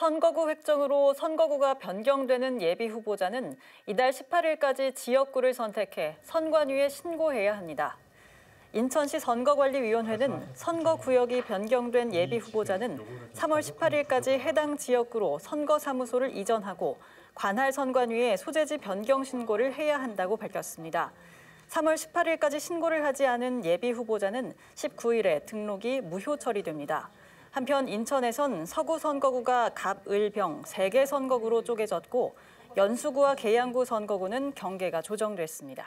선거구 획정으로 선거구가 변경되는 예비 후보자는 이달 18일까지 지역구를 선택해 선관위에 신고해야 합니다. 인천시 선거관리위원회는 선거구역이 변경된 예비 후보자는 3월 18일까지 해당 지역구로 선거사무소를 이전하고 관할 선관위에 소재지 변경 신고를 해야 한다고 밝혔습니다. 3월 18일까지 신고를 하지 않은 예비 후보자는 19일에 등록이 무효 처리됩니다. 한편 인천에선 서구 선거구가 갑, 을, 병 3개 선거구로 쪼개졌고 연수구와 계양구 선거구는 경계가 조정됐습니다.